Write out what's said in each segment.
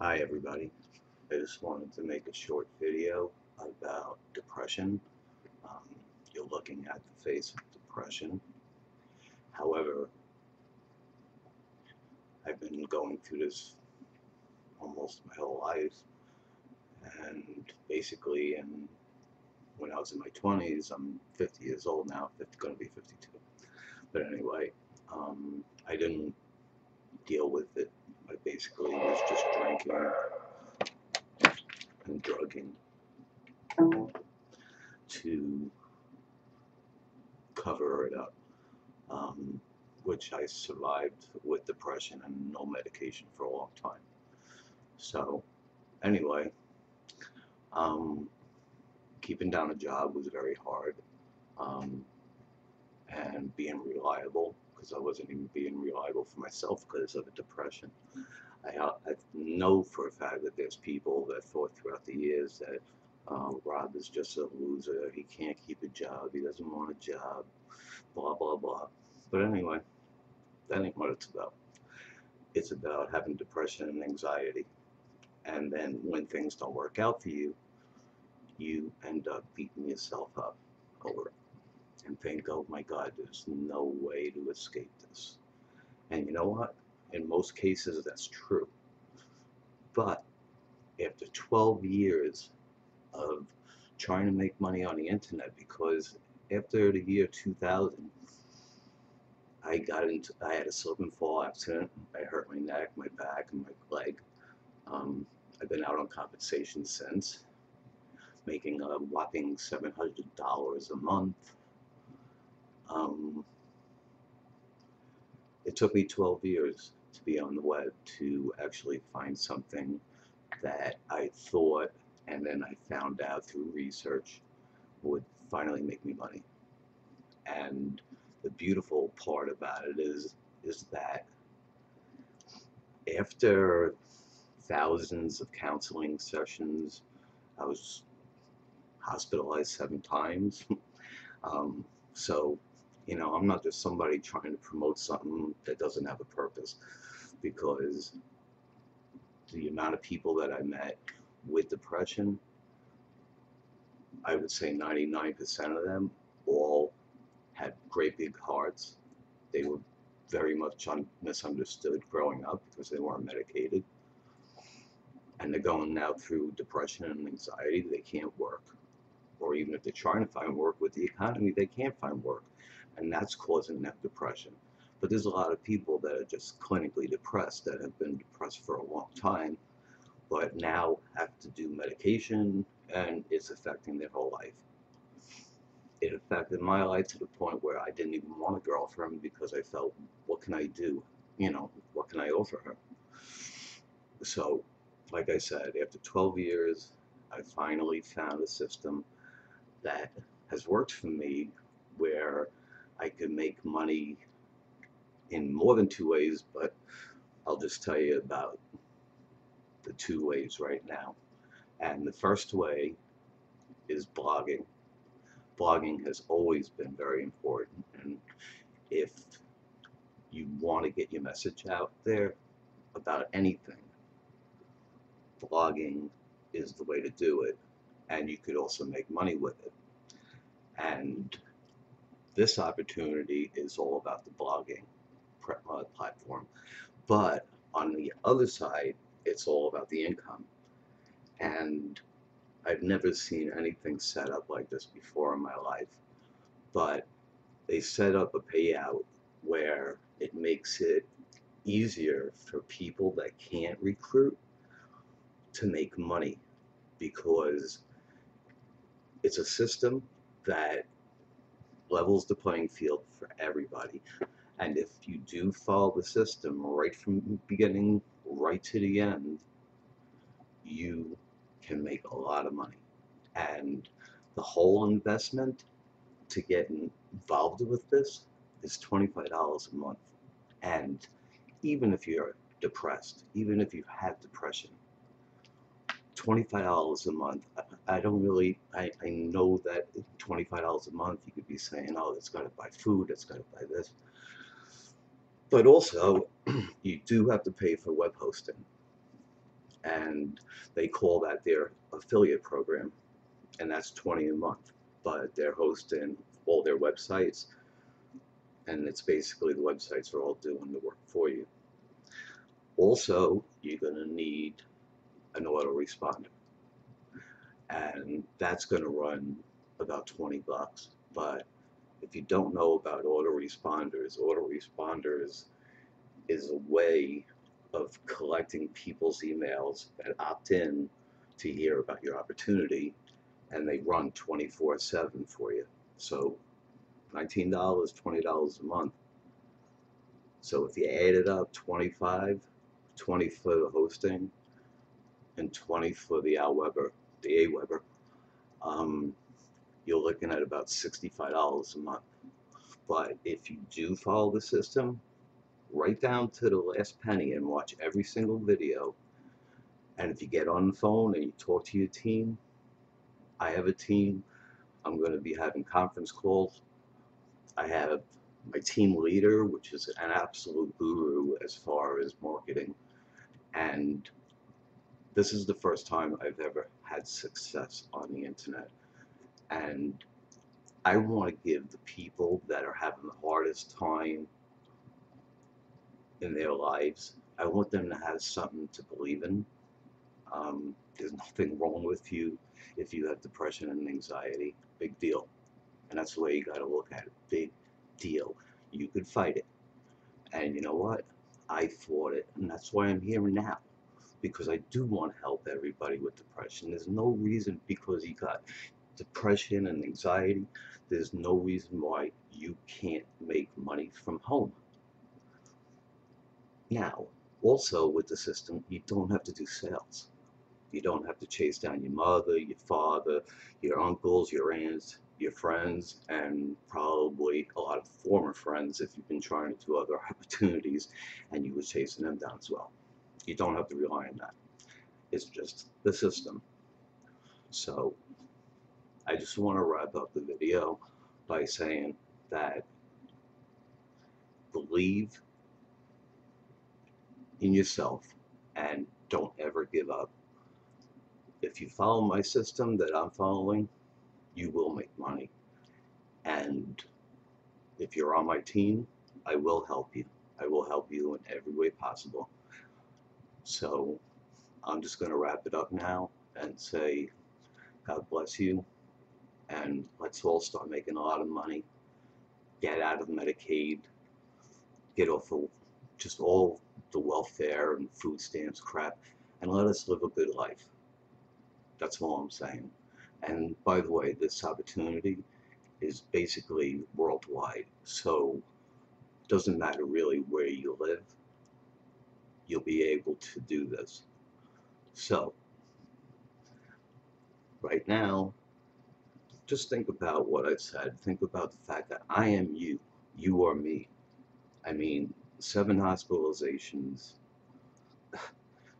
Hi everybody. I just wanted to make a short video about depression. Um, you're looking at the face of depression. However, I've been going through this almost my whole life and basically in, when I was in my 20s, I'm 50 years old now, 50, going to be 52. But anyway, um, I didn't deal with it I basically was just drinking and drugging to cover it up, um, which I survived with depression and no medication for a long time. So, anyway, um, keeping down a job was very hard, um, and being reliable because I wasn't even being reliable for myself because of the depression. I, uh, I know for a fact that there's people that thought throughout the years that um, Rob is just a loser, he can't keep a job, he doesn't want a job, blah, blah, blah. But anyway, that ain't what it's about. It's about having depression and anxiety. And then when things don't work out for you, you end up beating yourself up over it and think, oh my God, there's no way to escape this. And you know what? In most cases, that's true. But after 12 years of trying to make money on the internet, because after the year 2000, I got into, I had a slip and fall accident. I hurt my neck, my back, and my leg. Um, I've been out on compensation since, making a whopping $700 a month. Um, it took me 12 years to be on the web to actually find something that I thought and then I found out through research would finally make me money. And the beautiful part about it is is that after thousands of counseling sessions, I was hospitalized seven times. um, so you know, I'm not just somebody trying to promote something that doesn't have a purpose because the amount of people that I met with depression, I would say 99% of them all had great big hearts. They were very much misunderstood growing up because they weren't medicated. And they're going now through depression and anxiety. They can't work. Or even if they're trying to find work with the economy, they can't find work and that's causing that depression. But there's a lot of people that are just clinically depressed that have been depressed for a long time, but now have to do medication and it's affecting their whole life. It affected my life to the point where I didn't even want a girlfriend because I felt, what can I do? You know, what can I offer her? So, like I said, after 12 years, I finally found a system that has worked for me where I can make money in more than two ways, but I'll just tell you about the two ways right now. And the first way is blogging. Blogging has always been very important. And if you want to get your message out there about anything, blogging is the way to do it. And you could also make money with it. And this opportunity is all about the blogging uh, platform. But on the other side, it's all about the income. And I've never seen anything set up like this before in my life. But they set up a payout where it makes it easier for people that can't recruit to make money because it's a system that levels the playing field for everybody. And if you do follow the system right from beginning right to the end, you can make a lot of money. And the whole investment to get involved with this is $25 a month. And even if you're depressed, even if you have had depression, $25 a month. I, don't really, I, I know that $25 a month you could be saying, oh, it's got to buy food, it's got to buy this. But also, you do have to pay for web hosting. and they call that their affiliate program, and that's 20 a month. But they're hosting all their websites, and it's basically the websites are all doing the work for you. Also, you're going to need an autoresponder, and that's going to run about 20 bucks. But if you don't know about autoresponders, autoresponders is a way of collecting people's emails that opt in to hear about your opportunity and they run 24 7 for you. So $19, $20 a month. So if you add it up 25, 20 for the hosting, and 20 for the Aweber, the Aweber, um, you're looking at about $65 a month. But if you do follow the system, right down to the last penny and watch every single video. And if you get on the phone and you talk to your team, I have a team. I'm going to be having conference calls. I have my team leader, which is an absolute guru as far as marketing. And this is the first time I've ever had success on the internet. And I want to give the people that are having the hardest time in their lives. I want them to have something to believe in. Um, there's nothing wrong with you if you have depression and anxiety. Big deal. And that's the way you got to look at it. Big deal. You could fight it. And you know what? I fought it. And that's why I'm here now. Because I do want to help everybody with depression. There's no reason because you got depression and anxiety. There's no reason why you can't make money from home. Now, also with the system, you don't have to do sales. You don't have to chase down your mother, your father, your uncles, your aunts, your friends, and probably a lot of former friends if you've been trying to do other opportunities and you were chasing them down as well. You don't have to rely on that. It's just the system. So I just want to wrap up the video by saying that believe in yourself and don't ever give up. If you follow my system that I'm following, you will make money. And if you're on my team, I will help you. I will help you in every way possible. So I'm just going to wrap it up now and say, God bless you. And let's all start making a lot of money. Get out of Medicaid. Get off of just all the welfare and food stamps crap and let us live a good life. That's all I'm saying. And by the way, this opportunity is basically worldwide. So doesn't matter really where you live, you'll be able to do this. So right now, just think about what I said. Think about the fact that I am you. You are me. I mean, seven hospitalizations.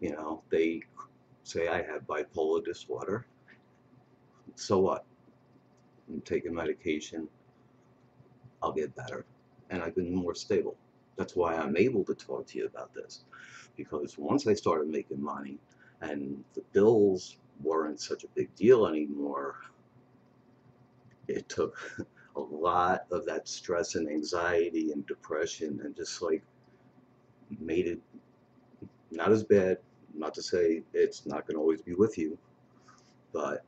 You know, they say I have bipolar disorder. So what? I'm taking medication. I'll get better. And I've been more stable. That's why I'm able to talk to you about this. Because once I started making money and the bills weren't such a big deal anymore, it took a lot of that stress and anxiety and depression and just like made it not as bad. Not to say it's not going to always be with you, but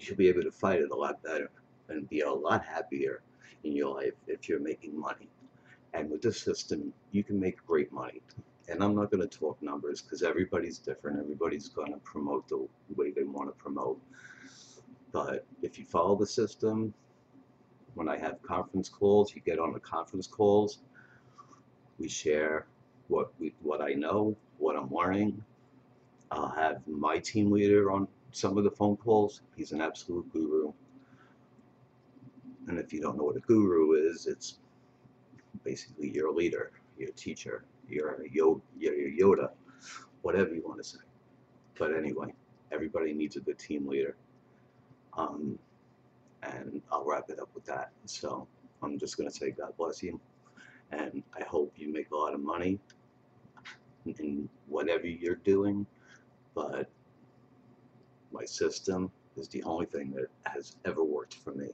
you'll be able to fight it a lot better and be a lot happier in your life if you're making money. And with this system, you can make great money. And I'm not going to talk numbers because everybody's different. Everybody's going to promote the way they want to promote. But if you follow the system, when I have conference calls, you get on the conference calls, we share what we, what I know, what I'm learning. I'll have my team leader on some of the phone calls. He's an absolute guru. And if you don't know what a guru is, it's basically your leader, your teacher, your, your, your Yoda, whatever you want to say. But anyway, everybody needs a good team leader. Um, and I'll wrap it up with that. So I'm just going to say God bless you. And I hope you make a lot of money in whatever you're doing. but my system is the only thing that has ever worked for me.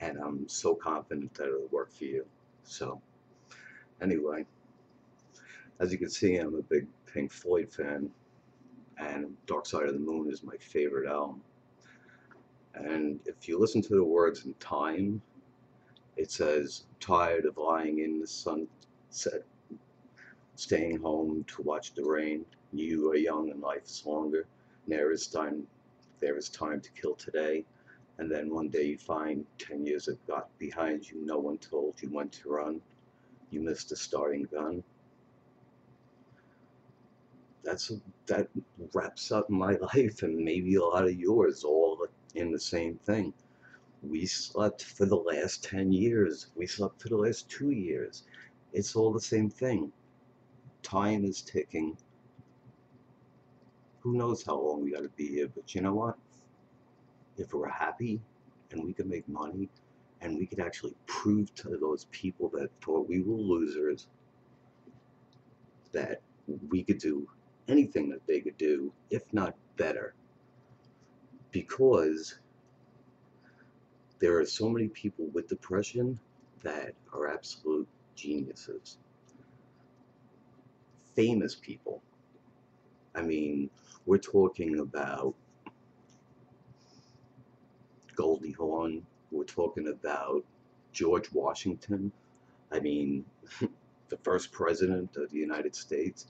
And I'm so confident that it'll work for you. So, anyway, as you can see, I'm a big Pink Floyd fan, and Dark Side of the Moon is my favorite album. And if you listen to the words in time, it says, tired of lying in the sunset, staying home to watch the rain. You are young and life is longer. There is time, there is time to kill today. And then one day you find 10 years have got behind you. No one told you when to run. You missed the starting gun. That's that wraps up my life and maybe a lot of yours all in the same thing. We slept for the last 10 years. We slept for the last two years. It's all the same thing. Time is ticking. Who knows how long we got to be here, but you know what? If we're happy and we can make money and we could actually prove to those people that thought we were losers that we could do anything that they could do, if not better. Because there are so many people with depression that are absolute geniuses. Famous people. I mean, we're talking about Goldie Hawn. We're talking about George Washington. I mean, the first president of the United States,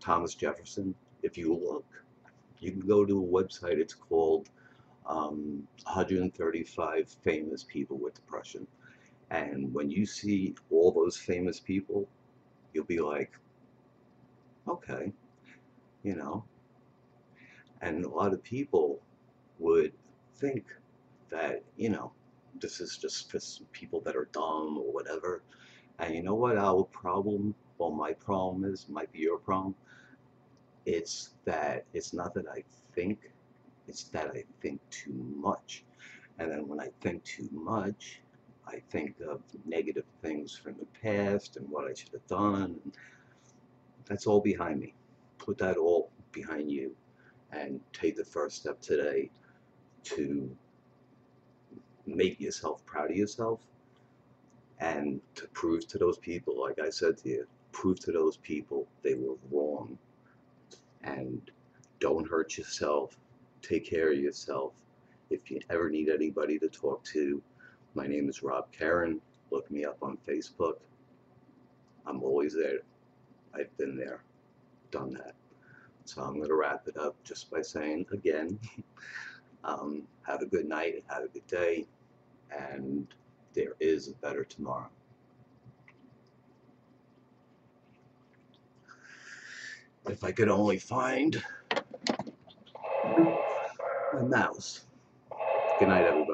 Thomas Jefferson. If you look, you can go to a website. It's called um, 135 famous people with depression. And when you see all those famous people, you'll be like, okay, you know. And a lot of people would think that, you know, this is just for some people that are dumb or whatever. And you know what our problem, well, my problem is, might be your problem. It's that, it's not that I think it's that I think too much. And then when I think too much, I think of negative things from the past and what I should have done. That's all behind me. Put that all behind you and take the first step today to make yourself proud of yourself and to prove to those people, like I said to you, prove to those people they were wrong and don't hurt yourself take care of yourself. If you ever need anybody to talk to, my name is Rob Kerin. Look me up on Facebook. I'm always there. I've been there, done that. So I'm going to wrap it up just by saying again, um, have a good night, have a good day, and there is a better tomorrow. If I could only find a mouse. Good night, everybody.